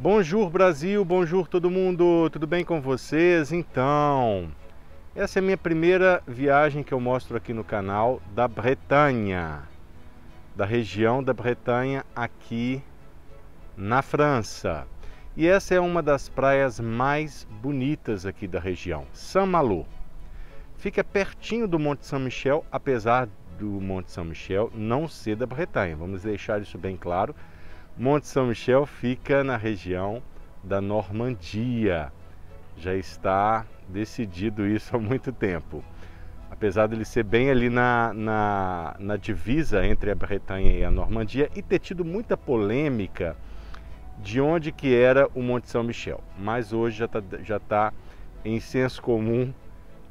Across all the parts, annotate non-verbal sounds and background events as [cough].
Bonjour Brasil, bonjour todo mundo, tudo bem com vocês? Então, essa é a minha primeira viagem que eu mostro aqui no canal da Bretanha, da região da Bretanha aqui na França. E essa é uma das praias mais bonitas aqui da região, Saint-Malo. Fica pertinho do Monte Saint-Michel, apesar do Monte Saint-Michel não ser da Bretanha. Vamos deixar isso bem claro. Monte Saint-Michel fica na região da Normandia. Já está decidido isso [laughs] há muito tempo. Apesar dele ser bem ali na, na, na divisa entre a Bretanha e a Normandia e ter tido muita polêmica de onde que era o Monte São Michel. Mas hoje já está já tá em senso comum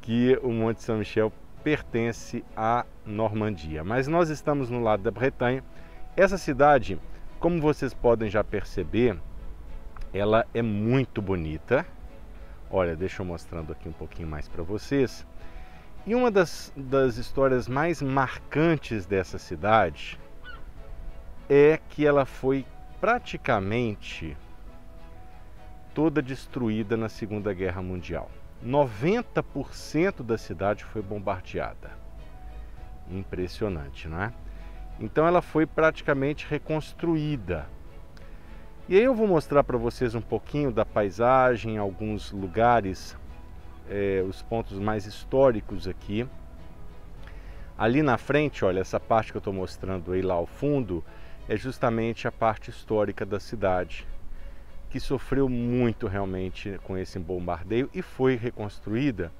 que o Monte São Michel pertence à Normandia. Mas nós estamos no lado da Bretanha. Essa cidade como vocês podem já perceber, ela é muito bonita. Olha, deixa eu mostrando aqui um pouquinho mais para vocês. E uma das, das histórias mais marcantes dessa cidade é que ela foi praticamente toda destruída na Segunda Guerra Mundial. 90% da cidade foi bombardeada. Impressionante, não é? Então ela foi praticamente reconstruída. E aí eu vou mostrar para vocês um pouquinho da paisagem, alguns lugares, é, os pontos mais históricos aqui. Ali na frente, olha, essa parte que eu estou mostrando aí lá ao fundo, é justamente a parte histórica da cidade, que sofreu muito realmente com esse bombardeio e foi reconstruída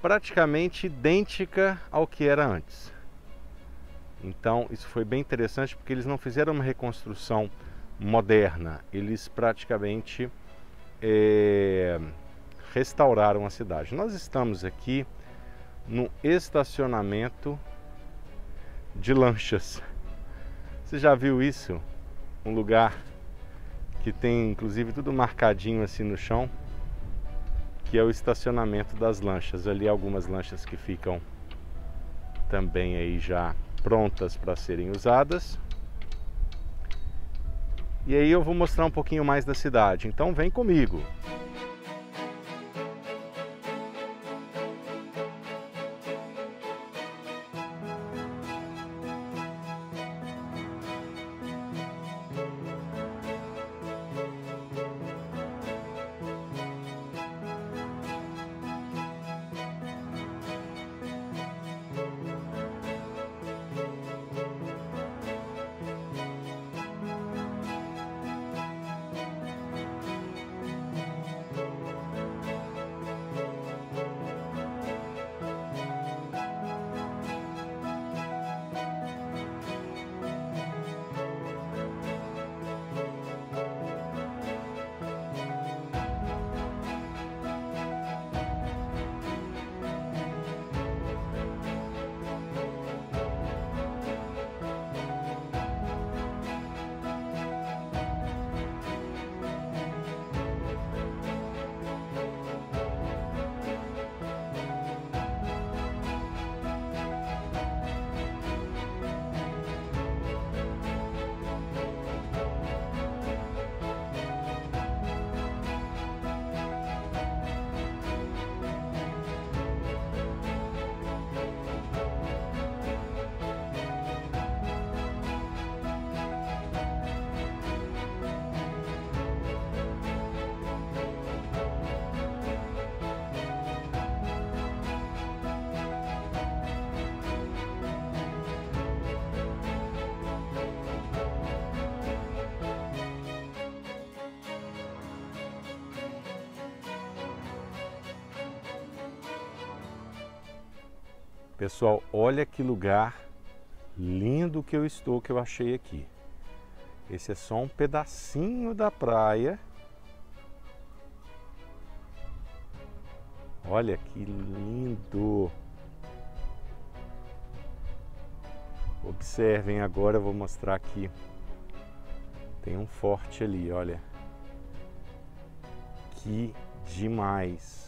praticamente idêntica ao que era antes. Então, isso foi bem interessante porque eles não fizeram uma reconstrução moderna, eles praticamente é, restauraram a cidade. Nós estamos aqui no estacionamento de lanchas. Você já viu isso? Um lugar que tem inclusive tudo marcadinho assim no chão, que é o estacionamento das lanchas. Ali algumas lanchas que ficam também aí já prontas para serem usadas. E aí eu vou mostrar um pouquinho mais da cidade. Então vem comigo. Pessoal, olha que lugar lindo que eu estou, que eu achei aqui. Esse é só um pedacinho da praia. Olha que lindo! Observem agora, eu vou mostrar aqui. Tem um forte ali, olha. Que demais!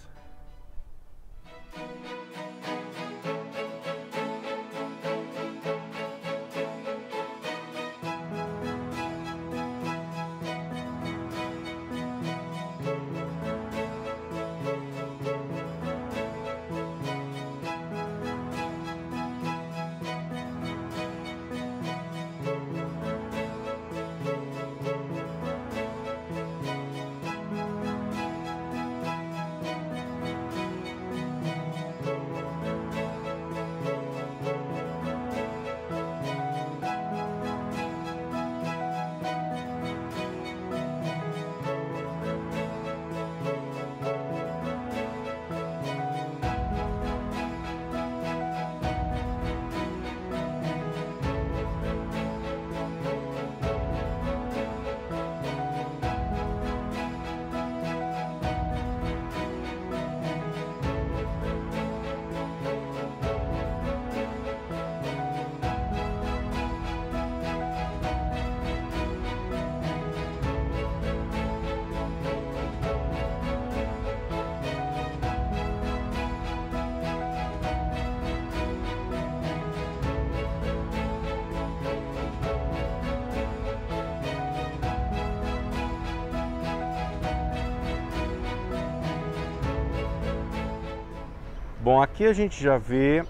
Bom, aqui a gente já vê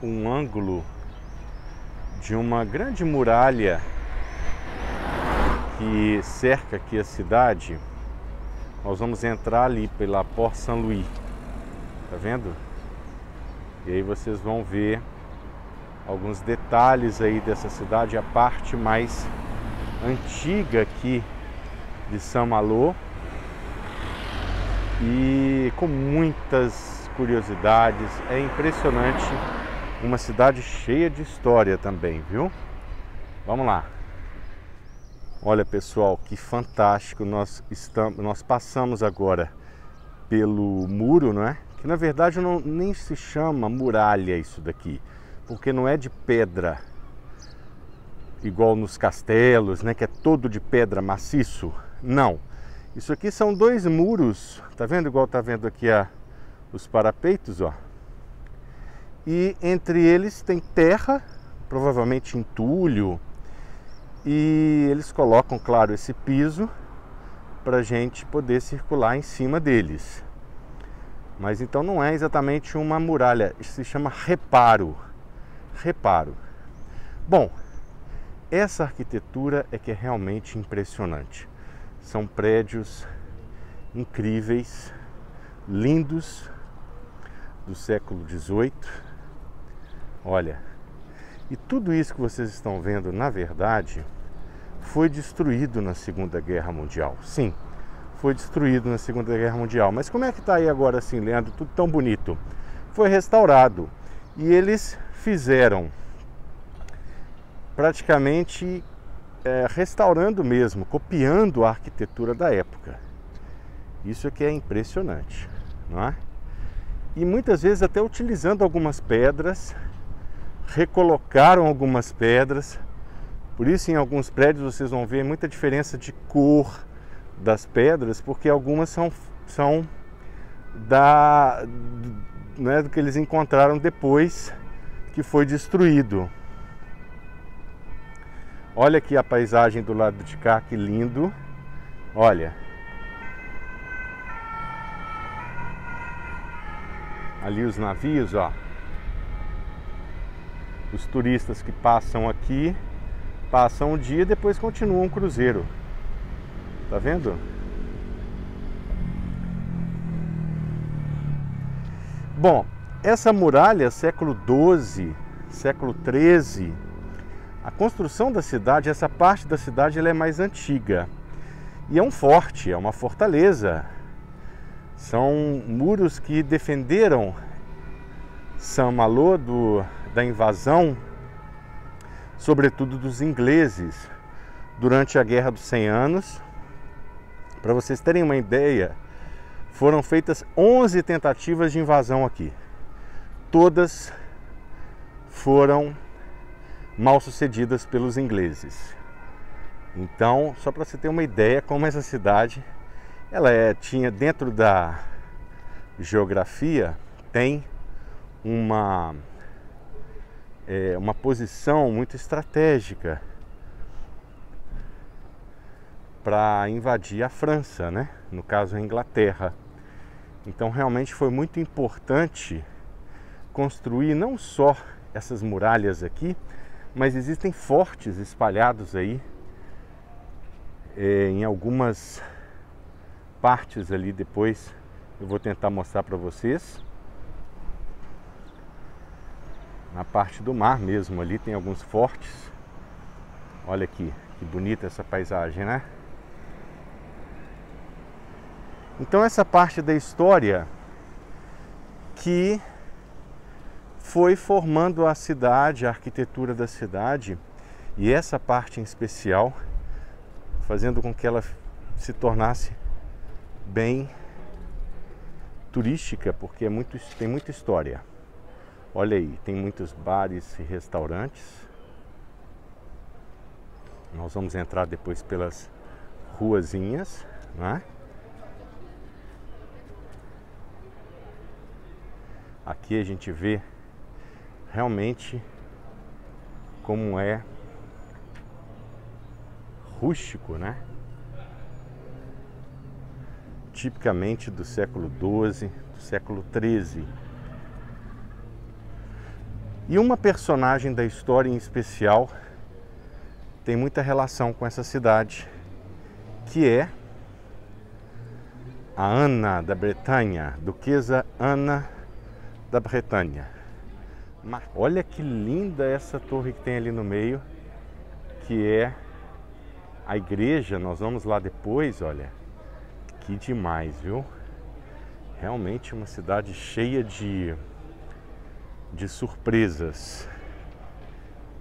um ângulo de uma grande muralha que cerca aqui a cidade. Nós vamos entrar ali pela Porte Saint-Louis. Tá vendo? E aí vocês vão ver alguns detalhes aí dessa cidade, a parte mais antiga aqui de Saint-Malo e com muitas curiosidades. É impressionante, uma cidade cheia de história também, viu? Vamos lá. Olha pessoal, que fantástico! Nós estamos, nós passamos agora pelo muro, não é? Que na verdade não nem se chama muralha isso daqui, porque não é de pedra, igual nos castelos, né? Que é todo de pedra maciço. Não. Isso aqui são dois muros, tá vendo? Igual tá vendo aqui a, os parapeitos, ó. E entre eles tem terra, provavelmente entulho, e eles colocam, claro, esse piso para gente poder circular em cima deles. Mas então não é exatamente uma muralha, isso se chama reparo. Reparo. Bom, essa arquitetura é que é realmente impressionante. São prédios incríveis, lindos, do século XVIII. Olha, e tudo isso que vocês estão vendo, na verdade, foi destruído na Segunda Guerra Mundial. Sim, foi destruído na Segunda Guerra Mundial. Mas como é que está aí agora assim, Leandro? Tudo tão bonito. Foi restaurado e eles fizeram praticamente é, restaurando mesmo, copiando a arquitetura da época. Isso é que é impressionante, não é? E muitas vezes até utilizando algumas pedras recolocaram algumas pedras. Por isso, em alguns prédios vocês vão ver muita diferença de cor das pedras, porque algumas são, são da, né, do que eles encontraram depois que foi destruído. Olha aqui a paisagem do lado de cá, que lindo. Olha. Ali os navios, ó os turistas que passam aqui passam o dia e depois continuam o cruzeiro. Tá vendo? Bom, essa muralha, século XII, século XIII, a construção da cidade, essa parte da cidade, ela é mais antiga. E é um forte, é uma fortaleza. São muros que defenderam São Malo do da invasão, sobretudo dos ingleses, durante a Guerra dos 100 Anos. Para vocês terem uma ideia, foram feitas 11 tentativas de invasão aqui. Todas foram mal sucedidas pelos ingleses. Então, só para você ter uma ideia como essa cidade, ela é, tinha dentro da geografia tem uma é, uma posição muito estratégica para invadir a França, né? no caso a Inglaterra. Então realmente foi muito importante construir não só essas muralhas aqui, mas existem fortes espalhados aí é, em algumas partes ali depois eu vou tentar mostrar para vocês na parte do mar mesmo. Ali tem alguns fortes. Olha aqui, que bonita essa paisagem, né? Então essa parte da história que foi formando a cidade, a arquitetura da cidade, e essa parte em especial fazendo com que ela se tornasse bem turística, porque é muito, tem muita história. Olha aí, tem muitos bares e restaurantes. Nós vamos entrar depois pelas ruazinhas, né? Aqui a gente vê realmente como é rústico, né? Tipicamente do século XII, do século XIII E uma personagem da história em especial tem muita relação com essa cidade, que é a Ana da Bretanha, Duquesa Ana da Bretanha. Olha que linda essa torre que tem ali no meio, que é a igreja. Nós vamos lá depois, olha. Que demais, viu? Realmente uma cidade cheia de de surpresas.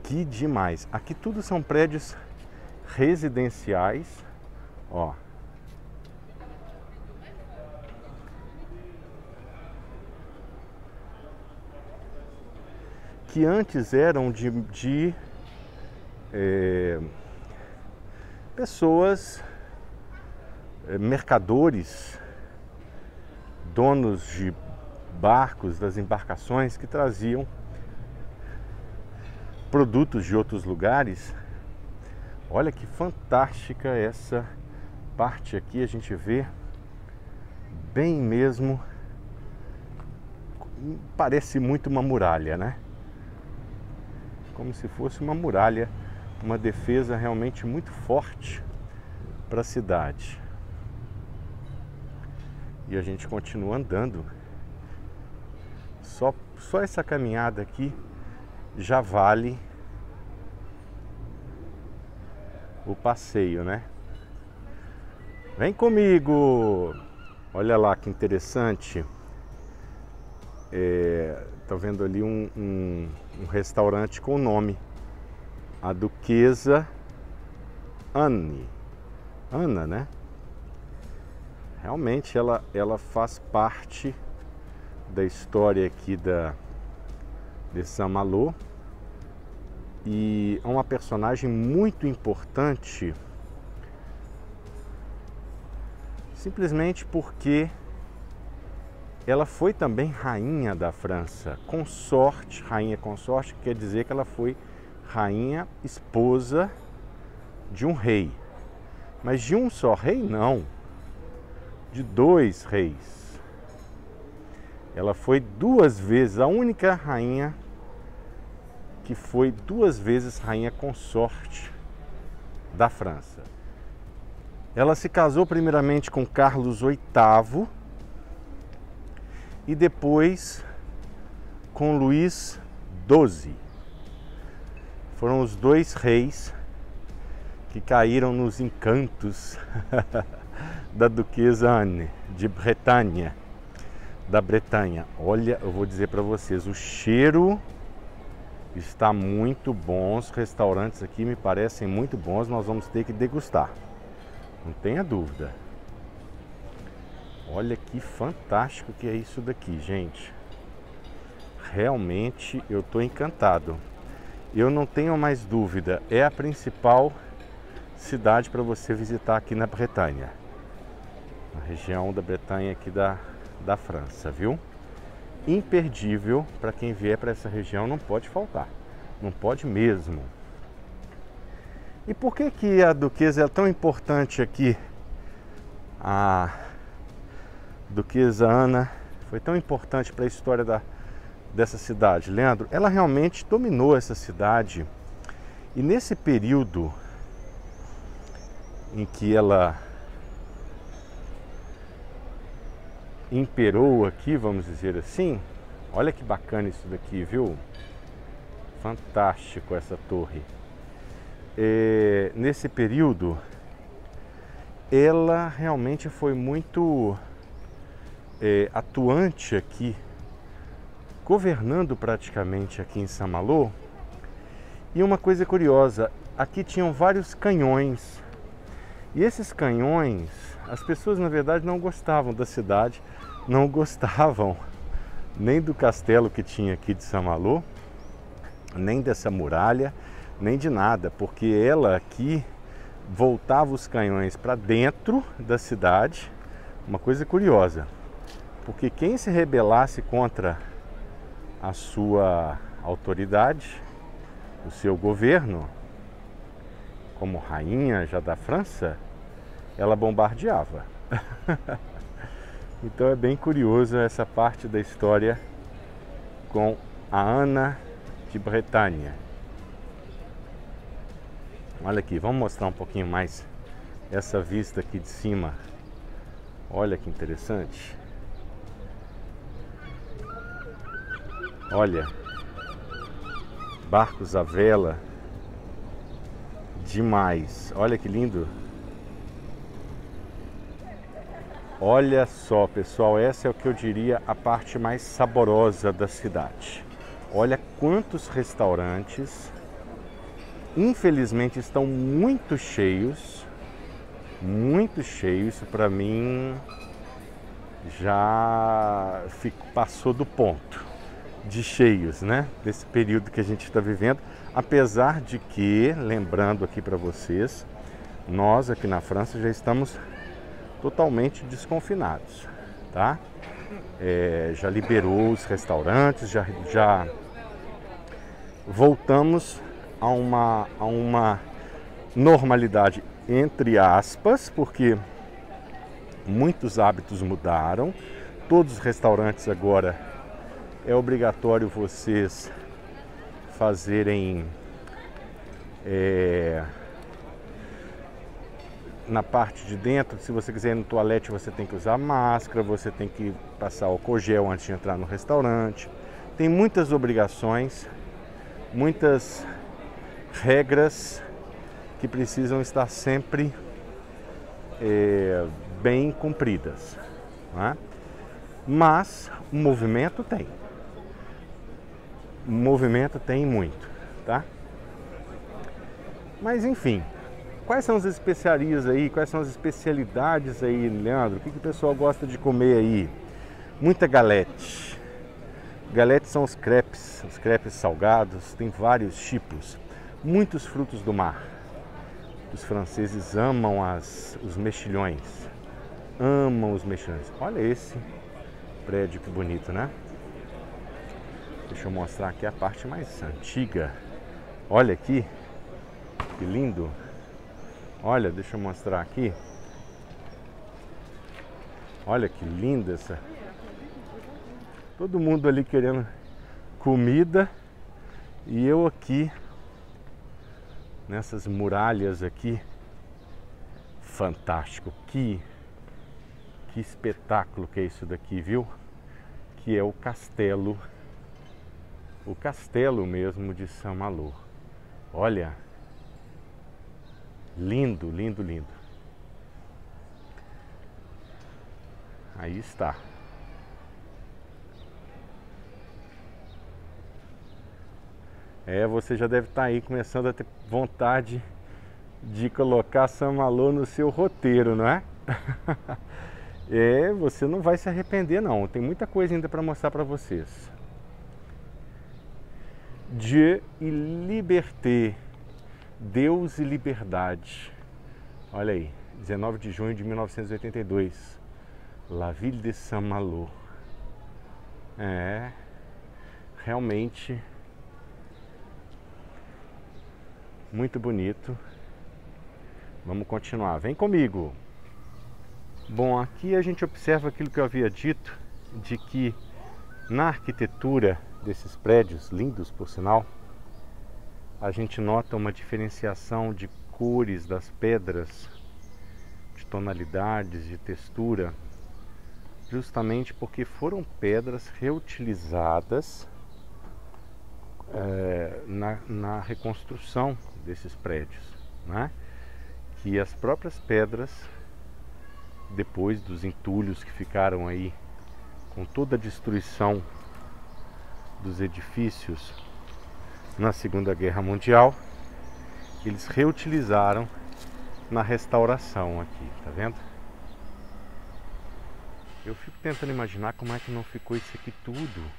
Que demais. Aqui tudo são prédios residenciais, ó. Que antes eram de, de é, pessoas, mercadores, donos de barcos, das embarcações que traziam produtos de outros lugares. Olha que fantástica essa parte aqui, a gente vê bem mesmo parece muito uma muralha, né? Como se fosse uma muralha, uma defesa realmente muito forte para a cidade. E a gente continua andando só, só essa caminhada aqui já vale o passeio, né? Vem comigo! Olha lá que interessante. É, tá vendo ali um, um, um restaurante com o nome. A Duquesa Anne. Ana, né? Realmente ela, ela faz parte da história aqui da, de Saint-Malo e é uma personagem muito importante simplesmente porque ela foi também rainha da França, consorte, rainha consorte, quer dizer que ela foi rainha esposa de um rei. Mas de um só rei não, de dois reis. Ela foi duas vezes a única rainha que foi duas vezes rainha consorte da França. Ela se casou primeiramente com Carlos VIII e depois com Luís XII. Foram os dois reis que caíram nos encantos [laughs] da duquesa Anne de Bretanha da Bretanha. Olha, eu vou dizer para vocês, o cheiro está muito bom. Os restaurantes aqui me parecem muito bons. Nós vamos ter que degustar. Não tenha dúvida. Olha que fantástico que é isso daqui, gente. Realmente eu estou encantado. Eu não tenho mais dúvida, é a principal cidade para você visitar aqui na Bretanha. Na região da Bretanha aqui da da França, viu? Imperdível para quem vier para essa região, não pode faltar. Não pode mesmo. E por que que a duquesa é tão importante aqui? A duquesa Ana foi tão importante para a história da, dessa cidade, Leandro? Ela realmente dominou essa cidade. E nesse período em que ela imperou aqui, vamos dizer assim. Olha que bacana isso daqui, viu? Fantástico essa torre. É, nesse período, ela realmente foi muito é, atuante aqui, governando praticamente aqui em Samalô. E uma coisa curiosa, aqui tinham vários canhões. E esses canhões, as pessoas na verdade não gostavam da cidade não gostavam [laughs] nem do castelo que tinha aqui de Samalô, nem dessa muralha, nem de nada, porque ela aqui voltava os canhões para dentro da cidade. Uma coisa curiosa, porque quem se rebelasse contra a sua autoridade, o seu governo, como rainha já da França, ela bombardeava. [laughs] Então é bem curioso essa parte da história com a Ana de Bretanha. Olha aqui, vamos mostrar um pouquinho mais essa vista aqui de cima. Olha que interessante. Olha, barcos à vela, demais. Olha que lindo. Olha só, pessoal, essa é o que eu diria a parte mais saborosa da cidade. Olha quantos restaurantes, infelizmente estão muito cheios, muito cheios. Isso para mim já passou do ponto de cheios, né? Desse período que a gente está vivendo. Apesar de que, lembrando aqui para vocês, nós aqui na França já estamos totalmente desconfinados, tá? É, já liberou os restaurantes, já, já voltamos a uma, a uma normalidade entre aspas, porque muitos hábitos mudaram. Todos os restaurantes agora é obrigatório vocês fazerem é, na parte de dentro, se você quiser ir no toalete, você tem que usar máscara, você tem que passar álcool gel antes de entrar no restaurante. Tem muitas obrigações, muitas regras que precisam estar sempre é, bem cumpridas. É? Mas o movimento tem. O movimento tem muito, tá? Mas enfim, Quais são as especiarias aí? Quais são as especialidades aí, Leandro? O que, que o pessoal gosta de comer aí? Muita galete. Galete são os crepes, os crepes salgados, tem vários tipos. Muitos frutos do mar. Os franceses amam as, os mexilhões. Amam os mexilhões. Olha esse prédio que bonito, né? Deixa eu mostrar aqui a parte mais antiga. Olha aqui, que lindo. Olha, deixa eu mostrar aqui. Olha que linda essa. Todo mundo ali querendo comida e eu aqui nessas muralhas aqui. Fantástico. Que que espetáculo que é isso daqui, viu? Que é o castelo o castelo mesmo de São Malo. Olha, Lindo, lindo, lindo. Aí está. É, você já deve estar tá aí começando a ter vontade de colocar Samalô no seu roteiro, não é? [laughs] é, você não vai se arrepender não. Tem muita coisa ainda para mostrar para vocês. Dieu e liberté. Deus e Liberdade. Olha aí, 19 de junho de 1982. La Ville de Saint-Malo. É, realmente muito bonito. Vamos continuar. Vem comigo. Bom, aqui a gente observa aquilo que eu havia dito de que na arquitetura desses prédios lindos, por sinal, a gente nota uma diferenciação de cores das pedras, de tonalidades, de textura, justamente porque foram pedras reutilizadas é, na, na, reconstrução desses prédios, né? que as próprias pedras, depois dos entulhos que ficaram aí com toda a destruição dos edifícios na Segunda Guerra Mundial, eles reutilizaram na restauração aqui, tá vendo? Eu fico tentando imaginar como é que não ficou isso aqui tudo.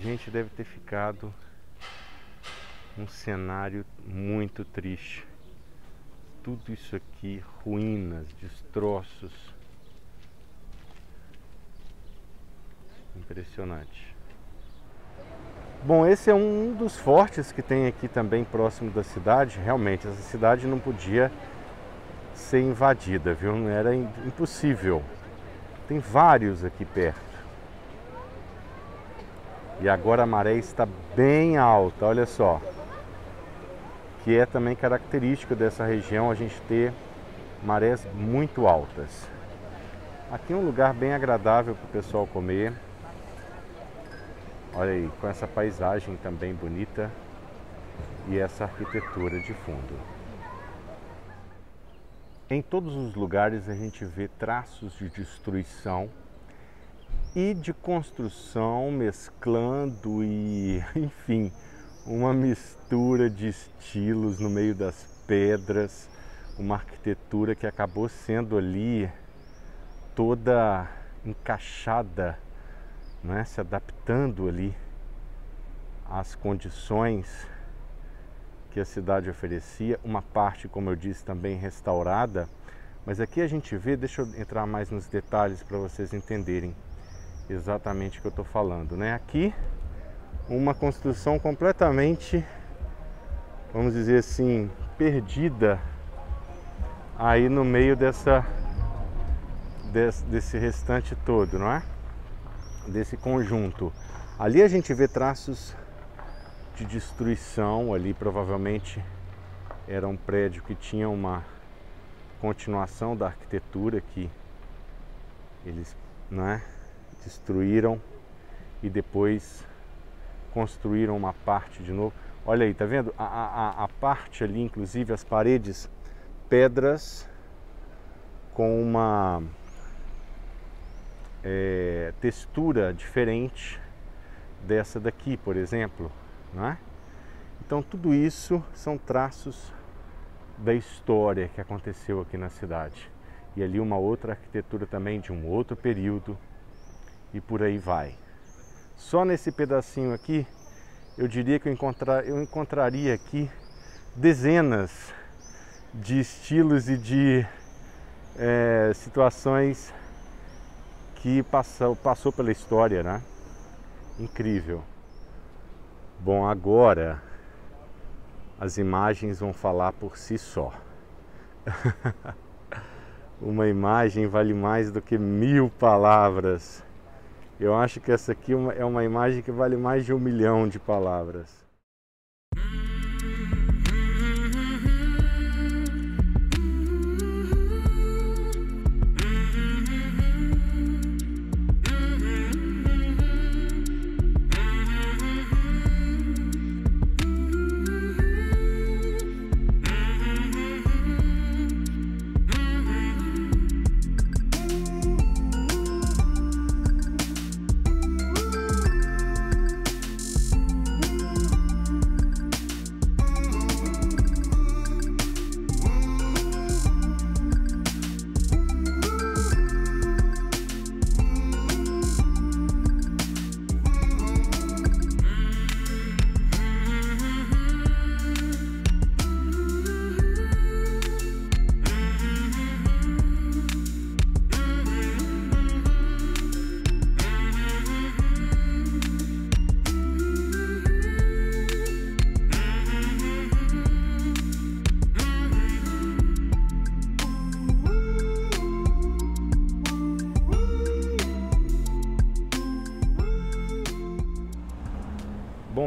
Gente, deve ter ficado um cenário muito triste. Tudo isso aqui, ruínas, destroços. Impressionante. Bom, esse é um dos fortes que tem aqui também próximo da cidade. Realmente, essa cidade não podia ser invadida, viu? Não era impossível. Tem vários aqui perto. E agora a maré está bem alta, olha só. Que é também característico dessa região a gente ter marés muito altas. Aqui é um lugar bem agradável para o pessoal comer. Olha aí, com essa paisagem também bonita e essa arquitetura de fundo. Em todos os lugares a gente vê traços de destruição e de construção mesclando e, [laughs] enfim, uma mistura de estilos no meio das pedras, uma arquitetura que acabou sendo ali toda encaixada né, se adaptando ali às condições que a cidade oferecia, uma parte, como eu disse, também restaurada, mas aqui a gente vê, deixa eu entrar mais nos detalhes para vocês entenderem exatamente o que eu estou falando, né? Aqui uma construção completamente, vamos dizer assim, perdida aí no meio dessa desse, desse restante todo, não é? Desse conjunto. Ali a gente vê traços de destruição, ali provavelmente era um prédio que tinha uma continuação da arquitetura que eles né, destruíram e depois construíram uma parte de novo. Olha aí, tá vendo? A, a, a parte ali, inclusive as paredes, pedras com uma é, textura diferente dessa daqui, por exemplo, é? Então tudo isso são traços da história que aconteceu aqui na cidade. E ali uma outra arquitetura também de um outro período e por aí vai. Só nesse pedacinho aqui, eu diria que eu, encontrar, eu encontraria aqui dezenas de estilos e de é, situações que passou, passou pela história, né? Incrível. Bom, agora as imagens vão falar por si só. [laughs] uma imagem vale mais do que mil palavras. Eu acho que essa aqui é uma é imagem que vale mais de um milhão de palavras.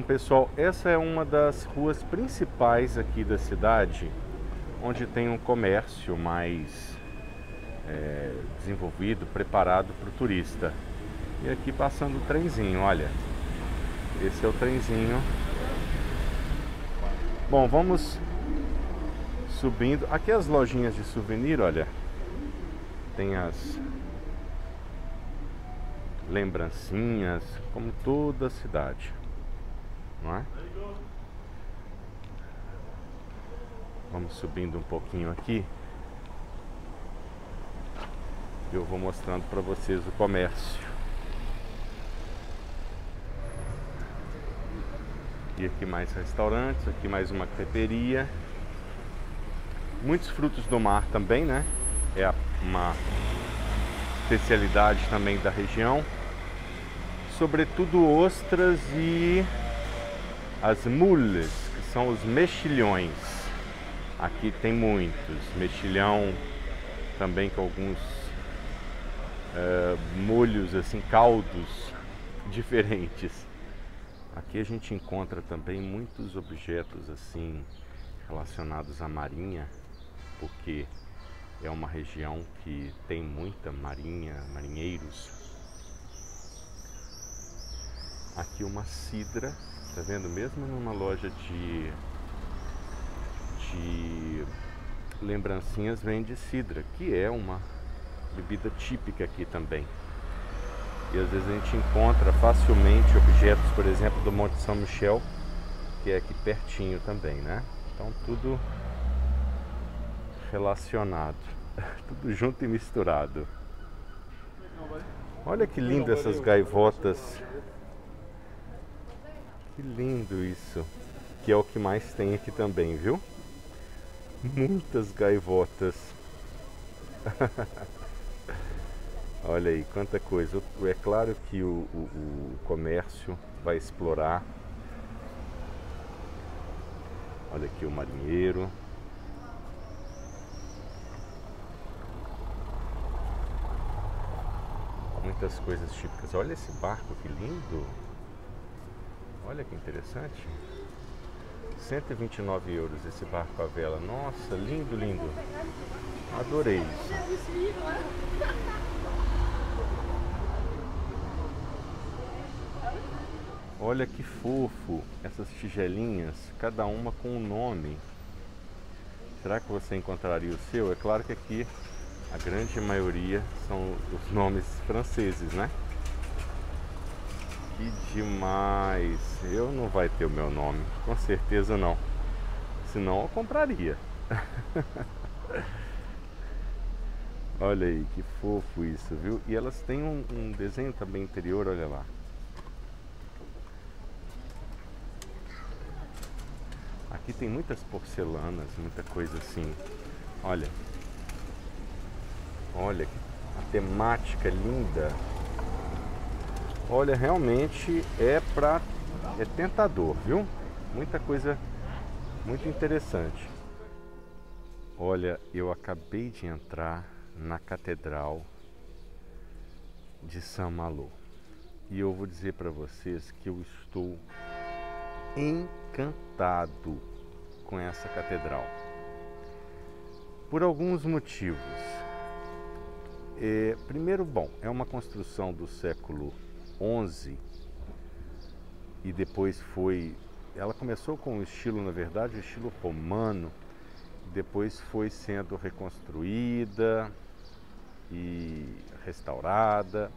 Pessoal, essa é uma das ruas principais aqui da cidade, onde tem um comércio mais é, desenvolvido, preparado para o turista. E aqui passando o trenzinho, olha. Esse é o trenzinho. Bom, vamos subindo. Aqui as lojinhas de souvenir, olha. Tem as lembrancinhas, como toda a cidade não é? Vamos subindo um pouquinho aqui. Eu vou mostrando para vocês o comércio. E aqui mais restaurantes, aqui mais uma creperia. Muitos frutos do mar também, né? É uma especialidade também da região. Sobretudo ostras e as mules, que são os mexilhões. Aqui tem muitos. Mexilhão também com alguns uh, molhos, assim, caldos [laughs] diferentes. Aqui a gente encontra também muitos objetos assim relacionados à marinha, porque é uma região que tem muita marinha, marinheiros. Aqui uma cidra, tá vendo? Mesmo numa loja de, de lembrancinhas vende cidra, que é uma bebida típica aqui também. E às vezes a gente encontra facilmente objetos, por exemplo, do Monte São Michel, que é aqui pertinho também, né? Então tudo relacionado, [laughs] tudo junto e misturado. Olha que lindo essas gaivotas. Que lindo isso. Que é o que mais tem aqui também, viu? Muitas gaivotas. [laughs] Olha aí, quanta coisa. É claro que o, o, o comércio vai explorar. Olha aqui o marinheiro. Muitas coisas típicas. Olha esse barco, que lindo! Olha que interessante. 129 euros esse barco à vela. Nossa, lindo, lindo. Adorei isso. Olha que fofo essas tigelinhas, cada uma com um nome. Será que você encontraria o seu? É claro que aqui a grande maioria são os nomes franceses, né? Que demais! Eu não vai ter o meu nome, com certeza não. Senão eu compraria. [laughs] olha aí, que fofo isso, viu? E elas têm um, um desenho também interior, olha lá. Aqui tem muitas porcelanas, muita coisa assim. Olha. Olha, a temática linda. Olha, realmente é pra. é tentador, viu? Muita coisa muito interessante. Olha, eu acabei de entrar na Catedral de São Malo. E eu vou dizer para vocês que eu estou encantado com essa catedral. Por alguns motivos. É, primeiro, bom, é uma construção do século XI e depois foi. Ela começou com o estilo, na verdade, o estilo romano, depois foi sendo reconstruída e restaurada.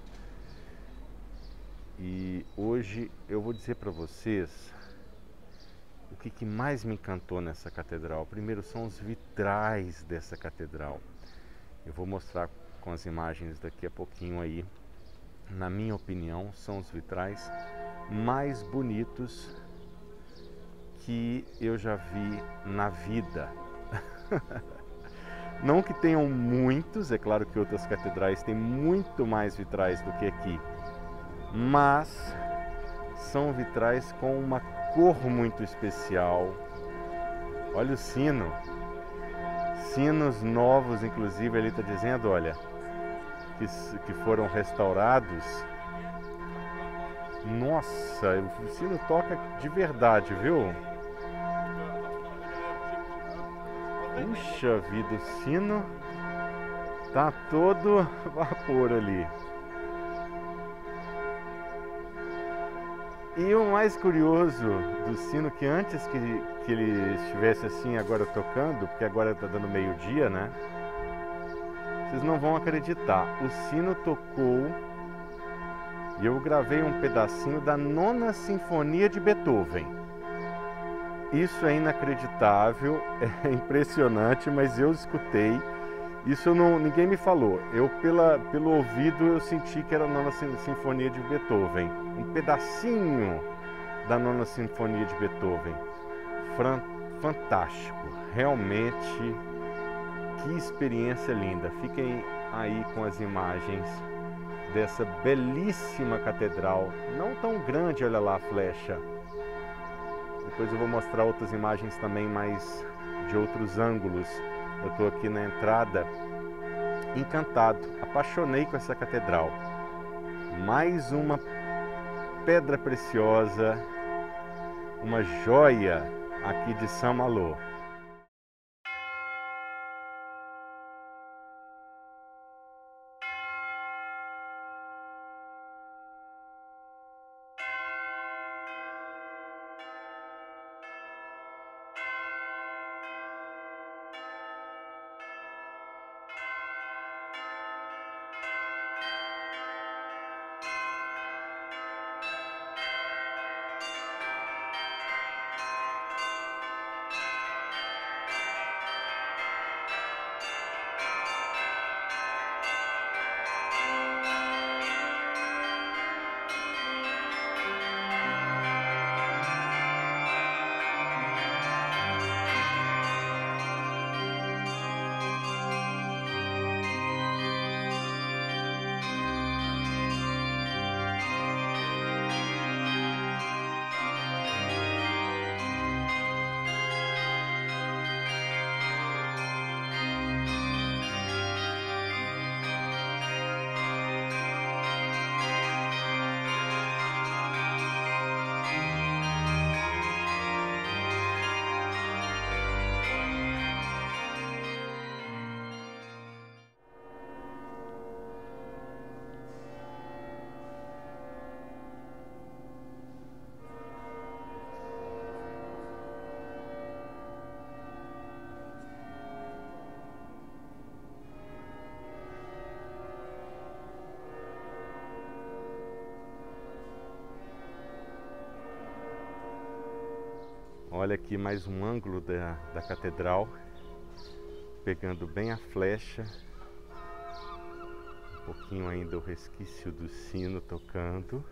E hoje eu vou dizer para vocês o que, que mais me encantou nessa catedral. Primeiro são os vitrais dessa catedral. Eu vou mostrar com as imagens daqui a pouquinho aí. Na minha opinião, são os vitrais mais bonitos que eu já vi na vida. [laughs] Não que tenham muitos, é claro que outras catedrais têm muito mais vitrais do que aqui, mas são vitrais com uma cor muito especial. Olha o sino. Sinos novos, inclusive, ele está dizendo, olha, que, que foram restaurados. Nossa, o sino toca de verdade, viu? Puxa vida, o sino tá todo [laughs] vapor ali. E o mais curioso do sino, que antes que, que ele estivesse assim agora tocando, porque agora está dando meio-dia, né? Vocês não vão acreditar. O sino tocou e eu gravei um pedacinho da nona sinfonia de Beethoven. Isso é inacreditável, [laughs] é impressionante, mas eu escutei isso não, ninguém me falou. Eu pela, pelo ouvido eu senti que era a nona sinfonia de Beethoven, um pedacinho da nona sinfonia de Beethoven. Fantástico, realmente que experiência linda. Fiquem aí com as imagens dessa belíssima catedral, não tão grande, olha lá a flecha. Depois eu vou mostrar outras imagens também mais de outros ângulos eu estou aqui na entrada encantado, apaixonei com essa catedral. Mais uma pedra preciosa uma joia aqui de São Malo. Olha aqui mais um ângulo da, da catedral, pegando bem a flecha. Um pouquinho ainda o resquício do sino tocando.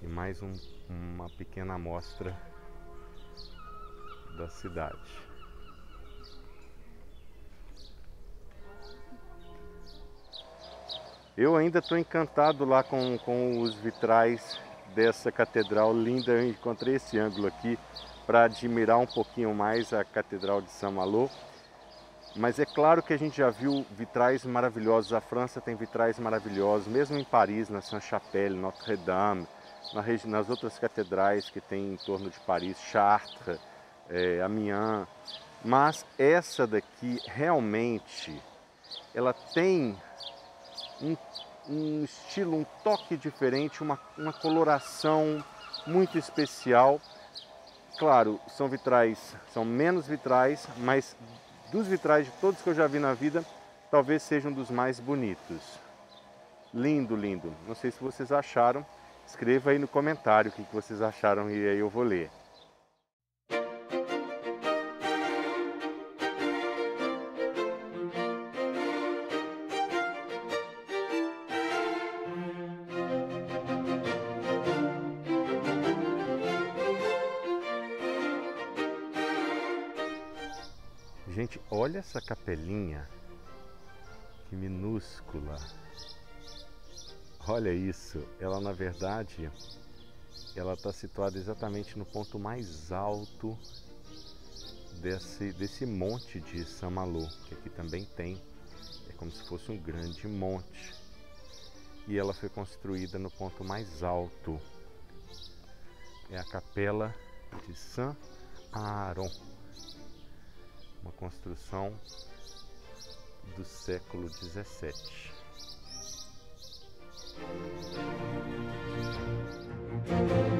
E mais um, uma pequena amostra da cidade. Eu ainda estou encantado lá com, com os vitrais dessa catedral linda. Eu encontrei esse ângulo aqui para admirar um pouquinho mais a Catedral de Saint-Malo. Mas é claro que a gente já viu vitrais maravilhosos. A França tem vitrais maravilhosos, mesmo em Paris, na Saint-Chapelle, Notre-Dame, nas outras catedrais que tem em torno de Paris, Chartres, é, Amiens. Mas essa daqui realmente, ela tem um um estilo, um toque diferente, uma, uma coloração muito especial. Claro, são vitrais, são menos vitrais, mas dos vitrais de todos que eu já vi na vida, talvez sejam dos mais bonitos. Lindo, lindo. Não sei se vocês acharam. Escreva aí no comentário o que vocês acharam e aí eu vou ler. Essa capelinha, que minúscula. Olha isso, ela na verdade, ela está situada exatamente no ponto mais alto desse, desse monte de Samalu, que aqui também tem. É como se fosse um grande monte. E ela foi construída no ponto mais alto. É a capela de Saint Aaron uma construção do século XVII. thank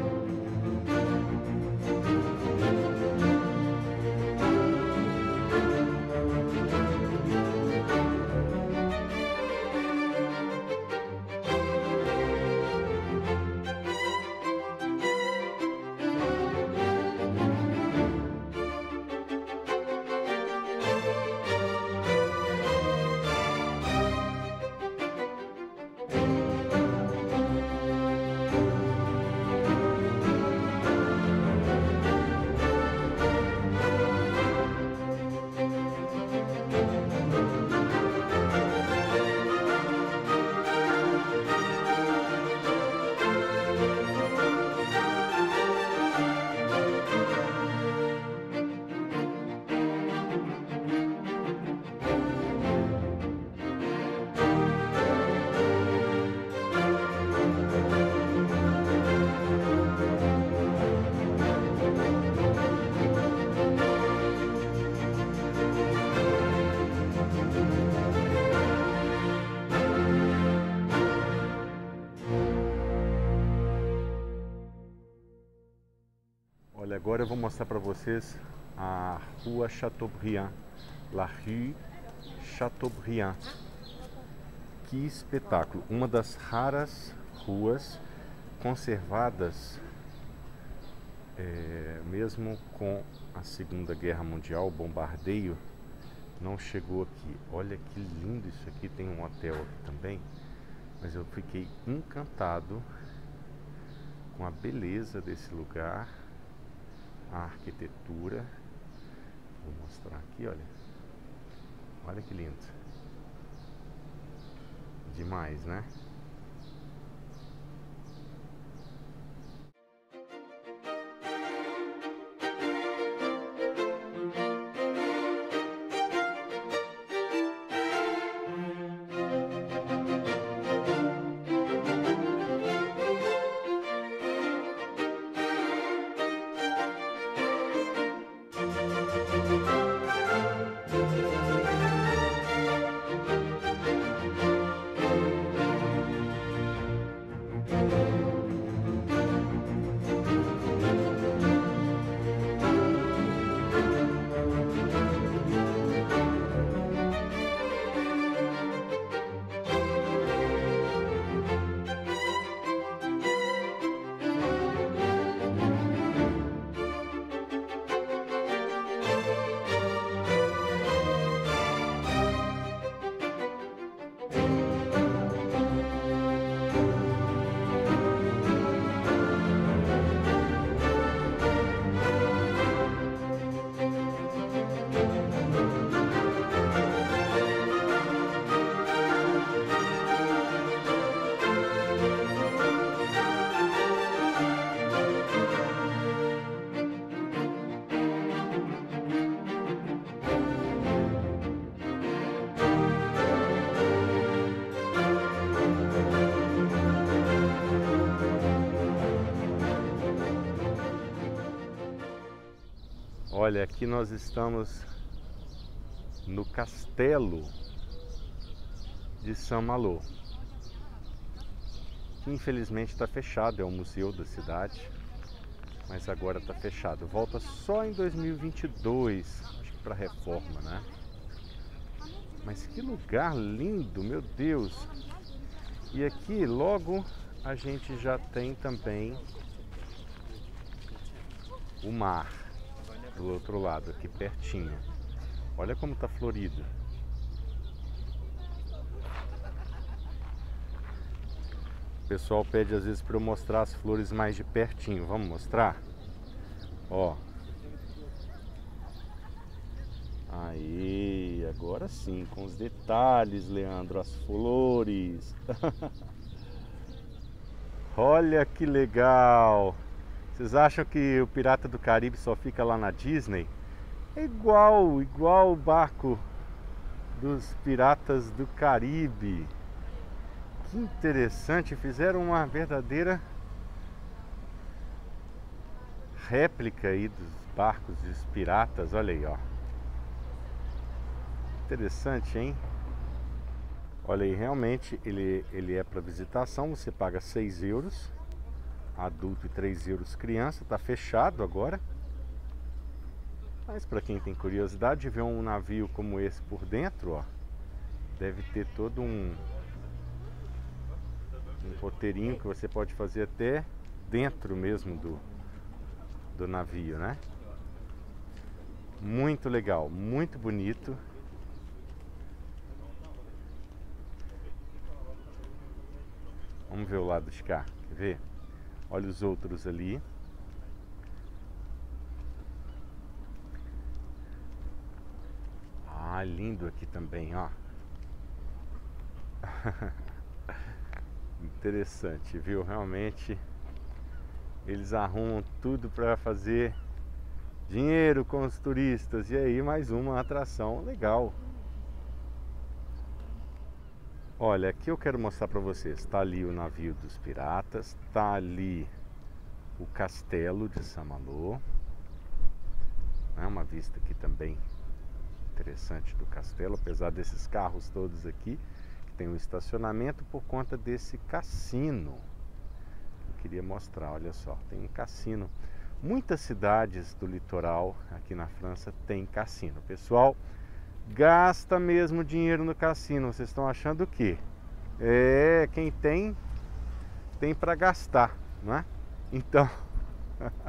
Olha, agora eu vou mostrar para vocês a Rua Chateaubriand, La Rue Chateaubriand. Que espetáculo! Uma das raras ruas conservadas, é, mesmo com a Segunda Guerra Mundial, o bombardeio não chegou aqui. Olha que lindo isso aqui, tem um hotel aqui também, mas eu fiquei encantado com a beleza desse lugar, a arquitetura. Vou mostrar aqui, olha. Olha que lindo. Demais, né? Olha, aqui nós estamos no castelo de São Malo, que infelizmente está fechado, é o museu da cidade, mas agora está fechado. Volta só em 2022, acho que para reforma, né? Mas que lugar lindo, meu Deus! E aqui logo a gente já tem também o mar do outro lado, aqui pertinho. Olha como tá florido. O pessoal pede às vezes para eu mostrar as flores mais de pertinho. Vamos mostrar? Ó. Aí, agora sim, com os detalhes, Leandro, as flores. [laughs] Olha que legal! Vocês acham que o Pirata do Caribe só fica lá na Disney? É igual, igual o barco dos Piratas do Caribe. Que interessante, fizeram uma verdadeira réplica aí dos barcos dos piratas, olha aí, ó. Interessante, hein? Olha aí, realmente ele, ele é para visitação, você paga 6 euros adulto e 3 euros criança, está fechado agora. Mas para quem tem curiosidade de ver um navio como esse por dentro, ó, deve ter todo um, um roteirinho que você pode fazer até dentro mesmo do, do navio, né? Muito legal, muito bonito. Vamos ver o lado de cá, quer ver? Olha os outros ali. Ah, lindo aqui também, ó. [laughs] Interessante, viu? Realmente eles arrumam tudo para fazer dinheiro com os turistas. E aí mais uma atração legal. Olha, aqui eu quero mostrar para vocês. Está ali o navio dos piratas, está ali o castelo de Samalô. É uma vista aqui também interessante do castelo, apesar desses carros todos aqui que tem um estacionamento por conta desse cassino. Eu queria mostrar, olha só, tem um cassino. Muitas cidades do litoral aqui na França têm cassino. Pessoal, gasta mesmo dinheiro no cassino. Vocês estão achando o quê? É, quem tem, tem para gastar, não é? Então, [laughs]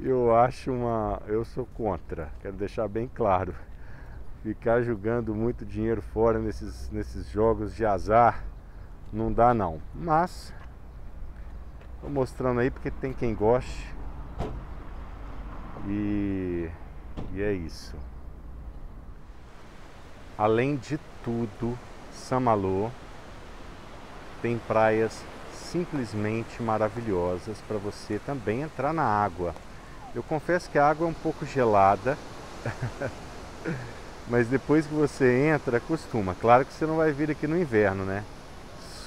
eu acho uma. Eu sou contra, quero deixar bem claro. Ficar jogando muito dinheiro fora nesses, nesses jogos de azar não dá não. Mas Tô mostrando aí porque tem quem goste. E, e é isso. Além de tudo, Samalô tem praias simplesmente maravilhosas para você também entrar na água. Eu confesso que a água é um pouco gelada, [laughs] mas depois que você entra, acostuma. Claro que você não vai vir aqui no inverno, né?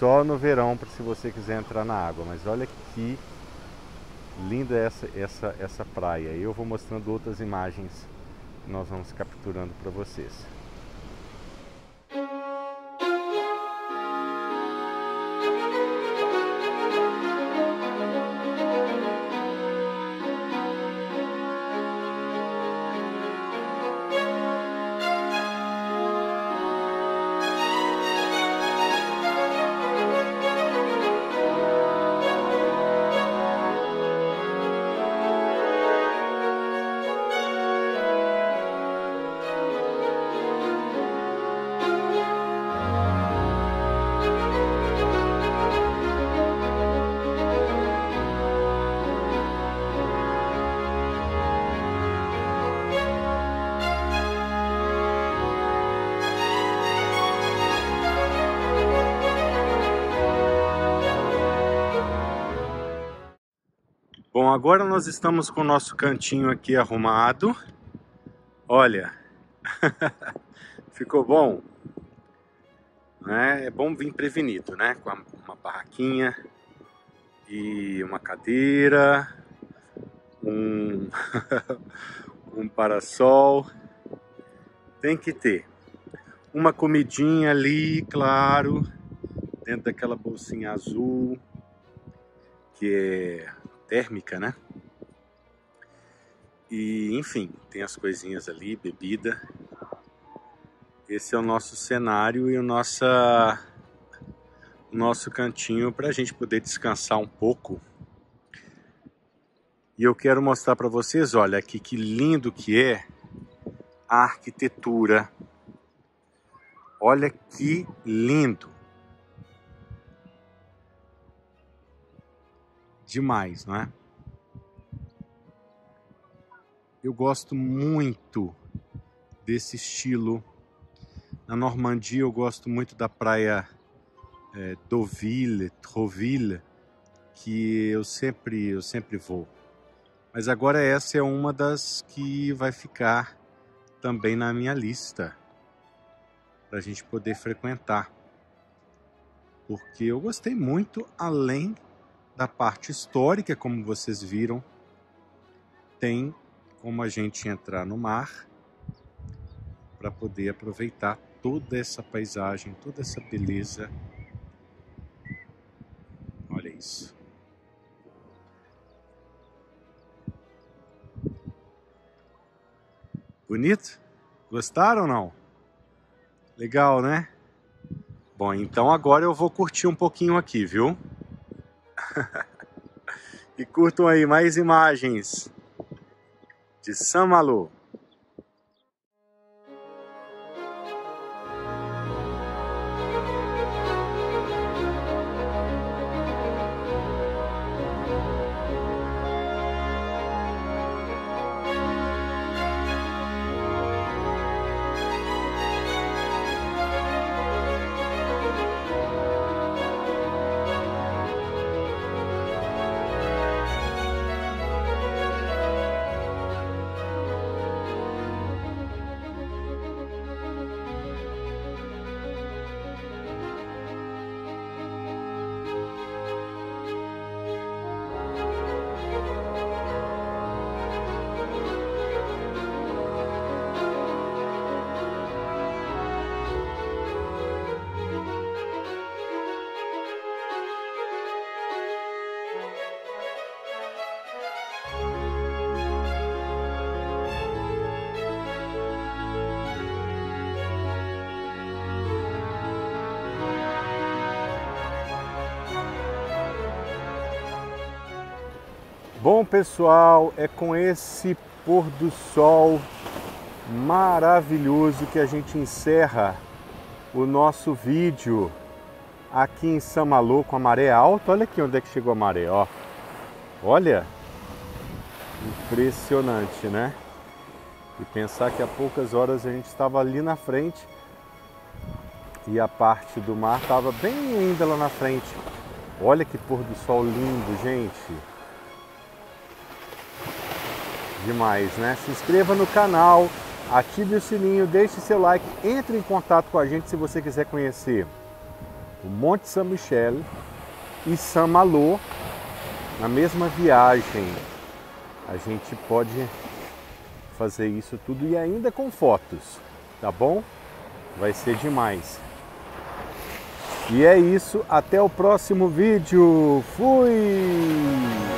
só no verão se você quiser entrar na água. Mas olha que linda essa essa essa praia. Eu vou mostrando outras imagens que nós vamos capturando para vocês. Agora nós estamos com o nosso cantinho aqui arrumado. Olha, [laughs] ficou bom. Né? É bom vir prevenido, né? Com uma barraquinha e uma cadeira, um, [laughs] um parasol. Tem que ter uma comidinha ali, claro, dentro daquela bolsinha azul, que é térmica, né? E enfim, tem as coisinhas ali, bebida. Esse é o nosso cenário e o nossa, o nosso cantinho para a gente poder descansar um pouco. E eu quero mostrar para vocês, olha aqui que lindo que é a arquitetura. Olha que lindo. Demais, não é? Eu gosto muito desse estilo. Na Normandia eu gosto muito da praia é, Deauville, Troville, que eu sempre, eu sempre vou. Mas agora essa é uma das que vai ficar também na minha lista para a gente poder frequentar. Porque eu gostei muito, além da parte histórica, como vocês viram, tem como a gente entrar no mar para poder aproveitar toda essa paisagem, toda essa beleza. Olha isso. Bonito? Gostaram ou não? Legal, né? Bom, então agora eu vou curtir um pouquinho aqui, viu? [laughs] e curtam aí mais imagens de Saint-Malo. Bom pessoal, é com esse pôr do sol maravilhoso que a gente encerra o nosso vídeo aqui em Samalô com a maré alta. Olha aqui onde é que chegou a maré, ó. Olha, impressionante, né? E pensar que há poucas horas a gente estava ali na frente e a parte do mar estava bem ainda lá na frente. Olha que pôr do sol lindo, gente demais, né? Se inscreva no canal, ative o sininho, deixe seu like, entre em contato com a gente se você quiser conhecer o Monte São Michel e São Malo na mesma viagem. A gente pode fazer isso tudo e ainda com fotos, tá bom? Vai ser demais. E é isso, até o próximo vídeo. Fui!